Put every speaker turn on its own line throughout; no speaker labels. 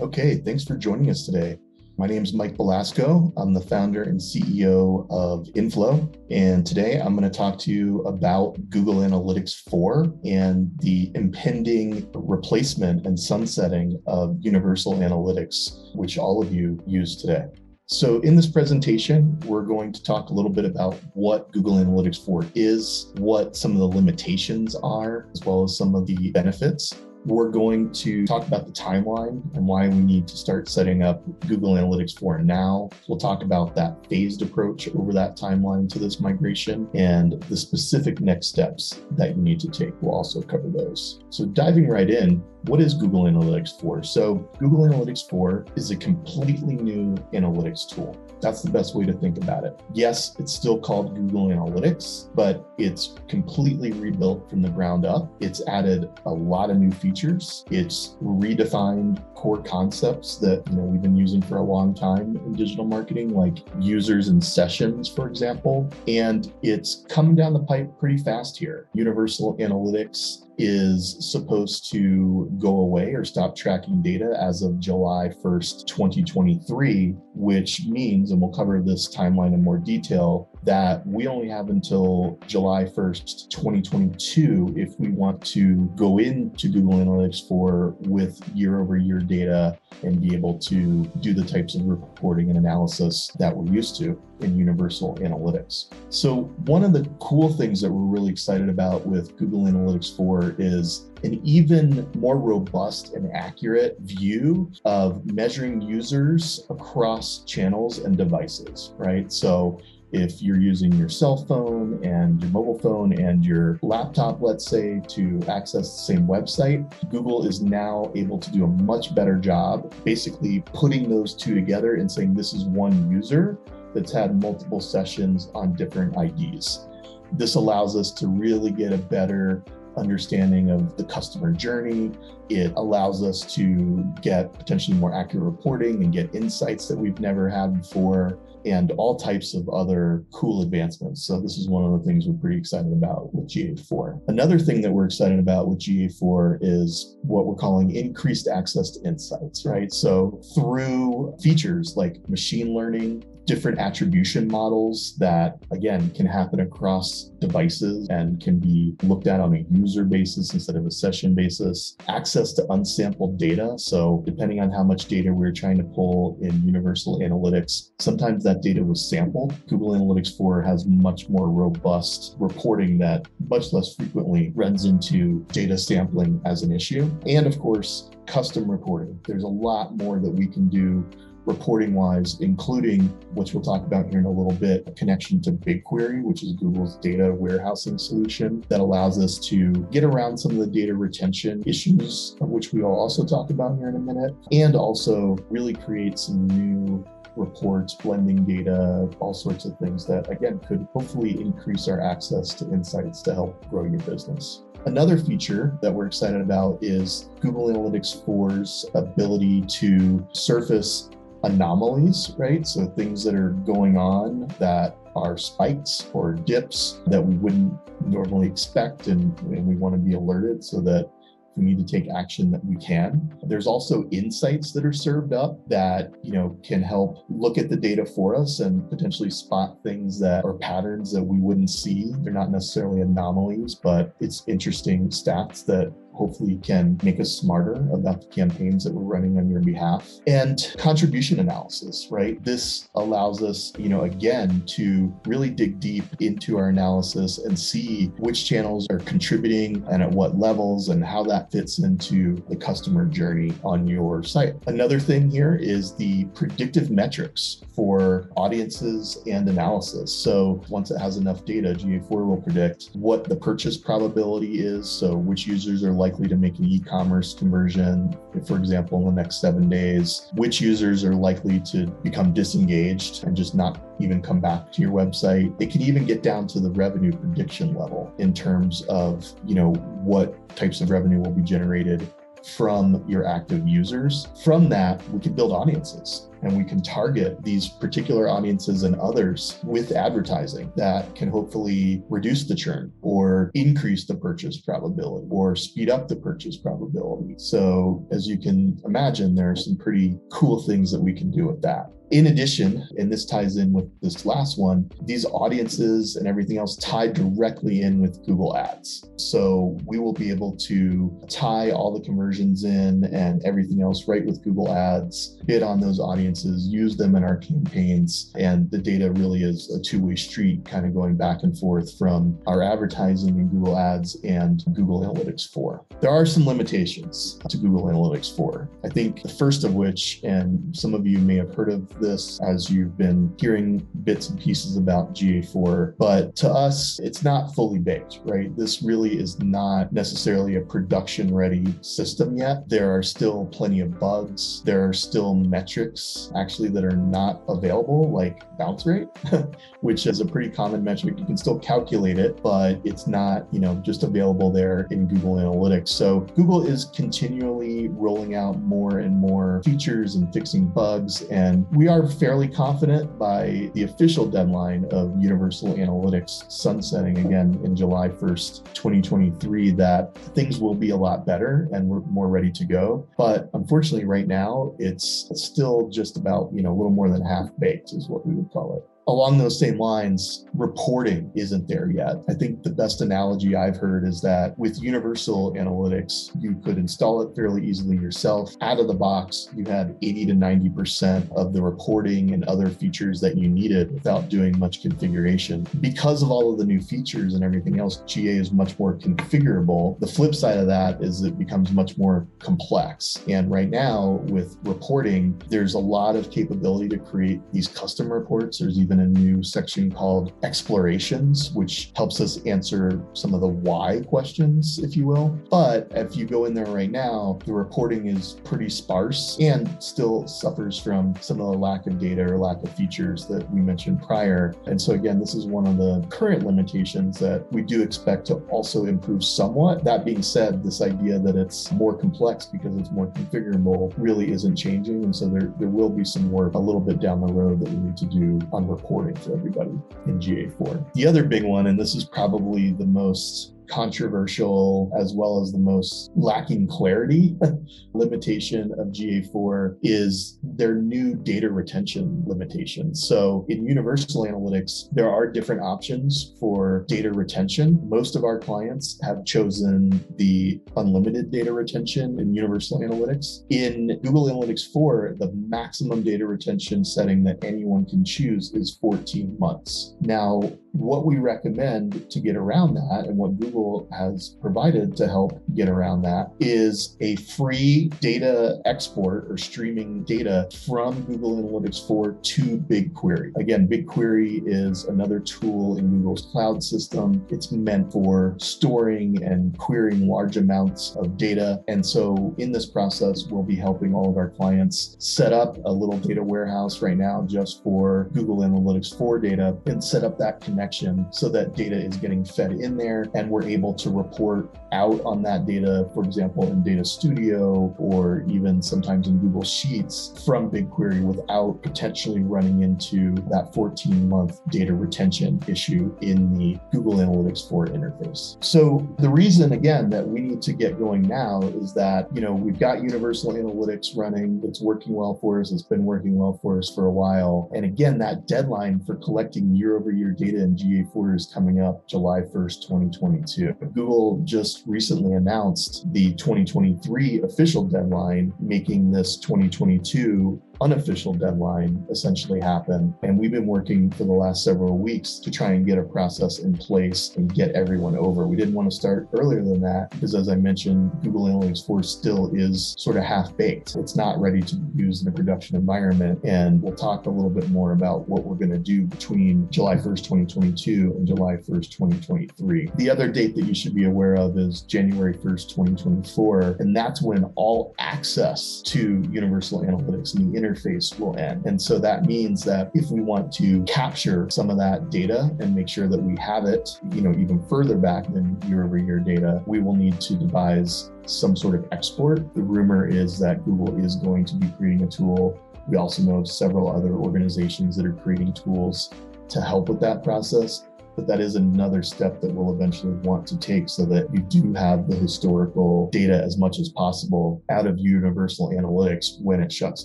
Okay, thanks for joining us today. My name is Mike Belasco. I'm the founder and CEO of Inflow. And today I'm going to talk to you about Google Analytics 4 and the impending replacement and sunsetting of Universal Analytics, which all of you use today. So, in this presentation, we're going to talk a little bit about what Google Analytics 4 is, what some of the limitations are, as well as some of the benefits. We're going to talk about the timeline and why we need to start setting up Google Analytics 4 now. We'll talk about that phased approach over that timeline to this migration and the specific next steps that you need to take. We'll also cover those. So, diving right in, what is Google Analytics 4? So, Google Analytics 4 is a completely new analytics tool. That's the best way to think about it. Yes, it's still called Google Analytics, but it's completely rebuilt from the ground up. It's added a lot of new features. It's redefined core concepts that you know we've been using for a long time in digital marketing, like users and sessions, for example. And it's coming down the pipe pretty fast here. Universal Analytics is supposed to go away or stop tracking data as of July 1st, 2023, which means, and we'll cover this timeline in more detail, that we only have until July 1st, 2022, if we want to go into Google Analytics 4 with year over year data and be able to do the types of reporting and analysis that we're used to in Universal Analytics. So, one of the cool things that we're really excited about with Google Analytics 4 is an even more robust and accurate view of measuring users across channels and devices, right? So, if you're using your cell phone and your mobile phone and your laptop, let's say, to access the same website, Google is now able to do a much better job basically putting those two together and saying this is one user that's had multiple sessions on different IDs. This allows us to really get a better understanding of the customer journey. It allows us to get potentially more accurate reporting and get insights that we've never had before and all types of other cool advancements. So this is one of the things we're pretty excited about with GA4. Another thing that we're excited about with GA4 is what we're calling increased access to insights, right? So through features like machine learning, different attribution models that, again, can happen across devices and can be looked at on a user basis instead of a session basis. Access to unsampled data. So, depending on how much data we're trying to pull in Universal Analytics, sometimes that data was sampled. Google Analytics 4 has much more robust reporting that much less frequently runs into data sampling as an issue. And of course, custom reporting. There's a lot more that we can do reporting wise, including, which we'll talk about here in a little bit, a connection to BigQuery, which is Google's data warehousing solution that allows us to get around some of the data retention issues, which we will also talk about here in a minute, and also really create some new reports, blending data, all sorts of things that, again, could hopefully increase our access to insights to help grow your business. Another feature that we're excited about is Google Analytics 4's ability to surface anomalies, right? So things that are going on that are spikes or dips that we wouldn't normally expect, and, and we want to be alerted so that we need to take action that we can. There's also insights that are served up that, you know, can help look at the data for us and potentially spot things that are patterns that we wouldn't see. They're not necessarily anomalies, but it's interesting stats that hopefully can make us smarter about the campaigns that we're running on your behalf. And contribution analysis, right? This allows us, you know, again, to really dig deep into our analysis and see which channels are contributing and at what levels and how that fits into the customer journey on your site. Another thing here is the predictive metrics for audiences and analysis. So once it has enough data, GA4 will predict what the purchase probability is. So which users are likely to make an e-commerce conversion, for example, in the next seven days, which users are likely to become disengaged and just not even come back to your website. It can even get down to the revenue prediction level in terms of, you know, what types of revenue will be generated from your active users. From that, we can build audiences and we can target these particular audiences and others with advertising that can hopefully reduce the churn or increase the purchase probability or speed up the purchase probability. So, as you can imagine, there are some pretty cool things that we can do with that. In addition, and this ties in with this last one, these audiences and everything else tie directly in with Google Ads. So we will be able to tie all the conversions in and everything else right with Google Ads, bid on those audiences, use them in our campaigns. And the data really is a two way street, kind of going back and forth from our advertising in Google Ads and Google Analytics 4. There are some limitations to Google Analytics 4. I think the first of which, and some of you may have heard of this as you've been hearing bits and pieces about GA4, but to us, it's not fully baked, right? This really is not necessarily a production ready system yet. There are still plenty of bugs. There are still metrics actually that are not available, like bounce rate, which is a pretty common metric. You can still calculate it, but it's not, you know, just available there in Google Analytics. So Google is continually rolling out more and more features and fixing bugs. And we are are fairly confident by the official deadline of Universal Analytics sunsetting again in July 1st, 2023, that things will be a lot better and we're more ready to go. But unfortunately, right now, it's still just about, you know, a little more than half baked, is what we would call it along those same lines, reporting isn't there yet. I think the best analogy I've heard is that with Universal Analytics, you could install it fairly easily yourself. Out of the box, you had 80 to 90% of the reporting and other features that you needed without doing much configuration. Because of all of the new features and everything else, GA is much more configurable. The flip side of that is it becomes much more complex. And right now, with reporting, there's a lot of capability to create these custom reports. There's even a new section called explorations, which helps us answer some of the why questions, if you will. But if you go in there right now, the reporting is pretty sparse and still suffers from some of the lack of data or lack of features that we mentioned prior. And so, again, this is one of the current limitations that we do expect to also improve somewhat. That being said, this idea that it's more complex because it's more configurable really isn't changing. And so there, there will be some work a little bit down the road that we need to do on reporting reporting for everybody in GA4. The other big one, and this is probably the most controversial as well as the most lacking clarity limitation of GA4 is their new data retention limitation. So in Universal Analytics, there are different options for data retention. Most of our clients have chosen the unlimited data retention in Universal Analytics. In Google Analytics 4, the maximum data retention setting that anyone can choose is 14 months. Now, what we recommend to get around that and what Google has provided to help get around that is a free data export or streaming data from Google Analytics 4 to BigQuery. Again, BigQuery is another tool in Google's cloud system. It's meant for storing and querying large amounts of data. And so in this process, we'll be helping all of our clients set up a little data warehouse right now just for Google Analytics 4 data and set up that connection so that data is getting fed in there and we're able to report out on that data, for example, in Data Studio or even sometimes in Google Sheets from BigQuery without potentially running into that 14 month data retention issue in the Google Analytics 4 interface. So the reason again that we need to get going now is that, you know, we've got Universal Analytics running. It's working well for us. It's been working well for us for a while. And again, that deadline for collecting year over year data in GA4 is coming up July 1st, 2022. Google just recently announced the 2023 official deadline, making this 2022 unofficial deadline essentially happen. And we've been working for the last several weeks to try and get a process in place and get everyone over. We didn't want to start earlier than that because, as I mentioned, Google Analytics 4 still is sort of half baked. It's not ready to be used in a production environment. And we'll talk a little bit more about what we're going to do between July 1st, 2022 and July 1st, 2023. The other date that you should be aware of is January 1st, 2024. And that's when all access to Universal Analytics and the interface will end. And so that means that if we want to capture some of that data and make sure that we have it, you know, even further back than year over year data, we will need to devise some sort of export. The rumor is that Google is going to be creating a tool. We also know of several other organizations that are creating tools to help with that process but that is another step that we'll eventually want to take so that you do have the historical data as much as possible out of universal analytics when it shuts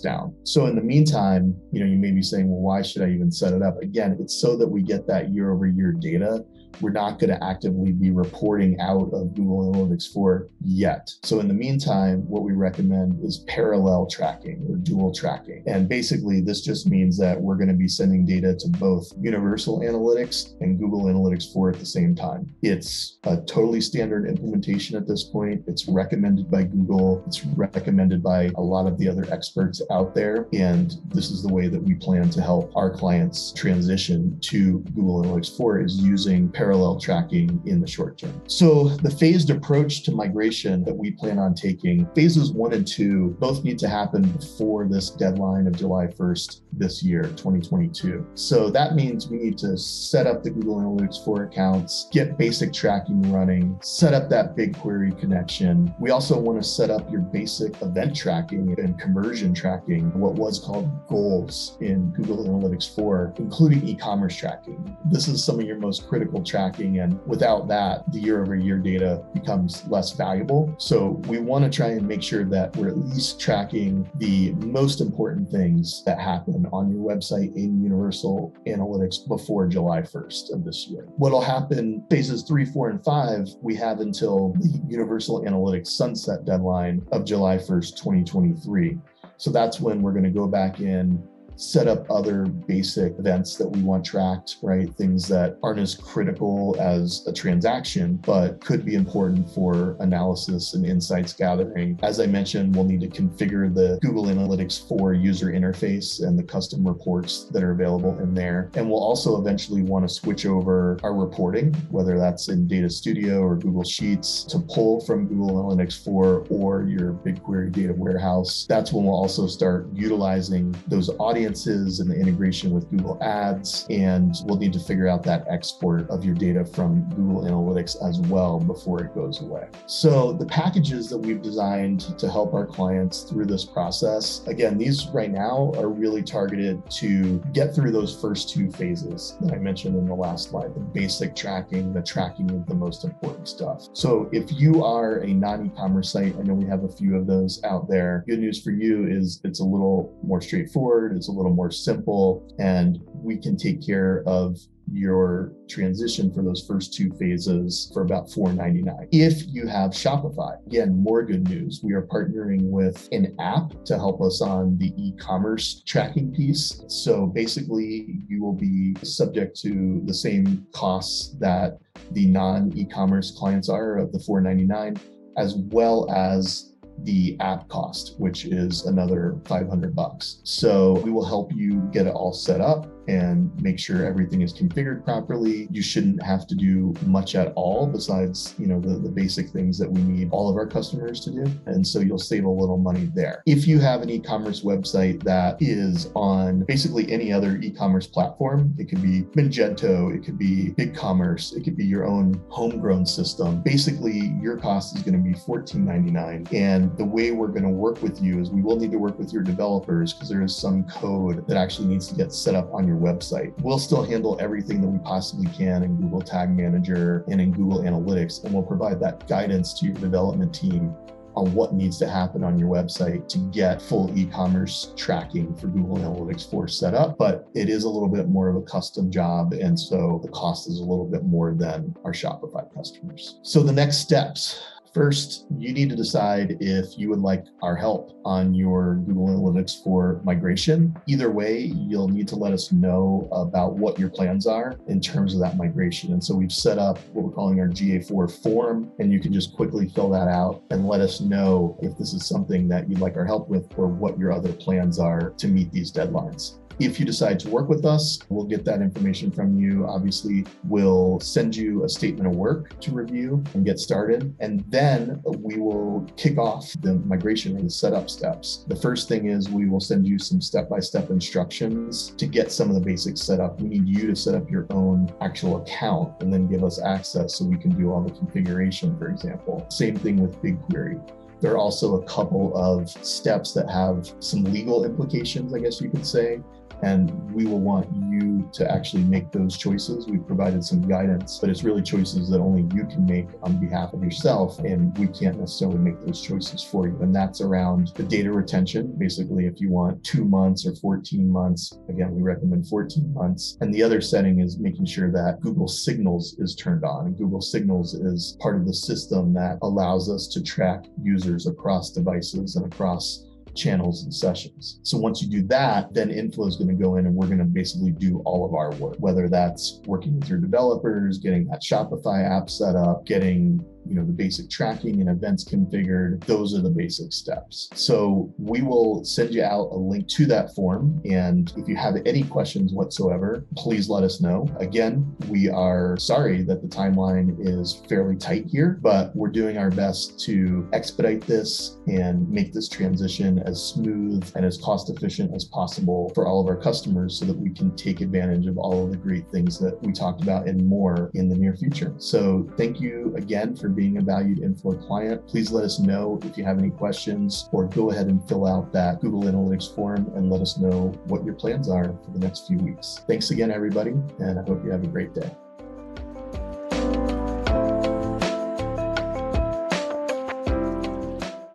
down. So in the meantime, you know, you may be saying, well, why should I even set it up? Again, it's so that we get that year over year data we're not going to actively be reporting out of Google Analytics 4 yet. So in the meantime, what we recommend is parallel tracking or dual tracking. And basically, this just means that we're going to be sending data to both Universal Analytics and Google Analytics 4 at the same time. It's a totally standard implementation at this point. It's recommended by Google. It's recommended by a lot of the other experts out there. And this is the way that we plan to help our clients transition to Google Analytics 4 is using parallel tracking in the short term. So the phased approach to migration that we plan on taking, phases one and two, both need to happen before this deadline of July 1st this year, 2022. So that means we need to set up the Google Analytics 4 accounts, get basic tracking running, set up that BigQuery connection. We also want to set up your basic event tracking and conversion tracking, what was called goals in Google Analytics 4, including e-commerce tracking. This is some of your most critical tracking. And without that, the year over year data becomes less valuable. So we want to try and make sure that we're at least tracking the most important things that happen on your website in Universal Analytics before July 1st of this year. What'll happen phases three, four, and five, we have until the Universal Analytics sunset deadline of July 1st, 2023. So that's when we're going to go back in, set up other basic events that we want tracked, right? Things that aren't as critical as a transaction, but could be important for analysis and insights gathering. As I mentioned, we'll need to configure the Google Analytics 4 user interface and the custom reports that are available in there. And we'll also eventually want to switch over our reporting, whether that's in Data Studio or Google Sheets, to pull from Google Analytics 4 or your BigQuery data warehouse. That's when we'll also start utilizing those audience audiences and the integration with Google Ads. And we'll need to figure out that export of your data from Google Analytics as well before it goes away. So the packages that we've designed to help our clients through this process, again, these right now are really targeted to get through those first two phases that I mentioned in the last slide, the basic tracking, the tracking of the most important stuff. So if you are a non-e-commerce site, I know we have a few of those out there. Good news for you is it's a little more straightforward. It's a little more simple, and we can take care of your transition for those first two phases for about $4.99. If you have Shopify, again, more good news. We are partnering with an app to help us on the e commerce tracking piece. So basically, you will be subject to the same costs that the non e commerce clients are of the $4.99, as well as the app cost, which is another 500 bucks. So we will help you get it all set up and make sure everything is configured properly. You shouldn't have to do much at all besides, you know, the, the basic things that we need all of our customers to do. And so you'll save a little money there. If you have an e-commerce website that is on basically any other e-commerce platform, it could be Magento, it could be BigCommerce, it could be your own homegrown system. Basically, your cost is going to be $14.99. And the way we're going to work with you is we will need to work with your developers because there is some code that actually needs to get set up on your website. We'll still handle everything that we possibly can in Google Tag Manager and in Google Analytics, and we'll provide that guidance to your development team on what needs to happen on your website to get full e-commerce tracking for Google Analytics 4 set up. But it is a little bit more of a custom job. And so the cost is a little bit more than our Shopify customers. So the next steps First, you need to decide if you would like our help on your Google Analytics 4 migration. Either way, you'll need to let us know about what your plans are in terms of that migration. And so we've set up what we're calling our GA4 form, and you can just quickly fill that out and let us know if this is something that you'd like our help with or what your other plans are to meet these deadlines. If you decide to work with us, we'll get that information from you. Obviously, we'll send you a statement of work to review and get started. And then we will kick off the migration or the setup steps. The first thing is we will send you some step by step instructions to get some of the basics set up. We need you to set up your own actual account and then give us access so we can do all the configuration, for example. Same thing with BigQuery. There are also a couple of steps that have some legal implications, I guess you could say, and we will want you to actually make those choices. We've provided some guidance, but it's really choices that only you can make on behalf of yourself, and we can't necessarily make those choices for you. And that's around the data retention. Basically, if you want two months or 14 months, again, we recommend 14 months. And the other setting is making sure that Google Signals is turned on. And Google Signals is part of the system that allows us to track users across devices and across channels and sessions. So once you do that, then Inflow is going to go in and we're going to basically do all of our work, whether that's working with your developers, getting that Shopify app set up, getting you know the basic tracking and events configured those are the basic steps. So we will send you out a link to that form and if you have any questions whatsoever please let us know. Again we are sorry that the timeline is fairly tight here but we're doing our best to expedite this and make this transition as smooth and as cost efficient as possible for all of our customers so that we can take advantage of all of the great things that we talked about and more in the near future. So thank you again for being a valued Inflow client. Please let us know if you have any questions or go ahead and fill out that Google Analytics form and let us know what your plans are for the next few weeks. Thanks again, everybody, and I hope you have a great day.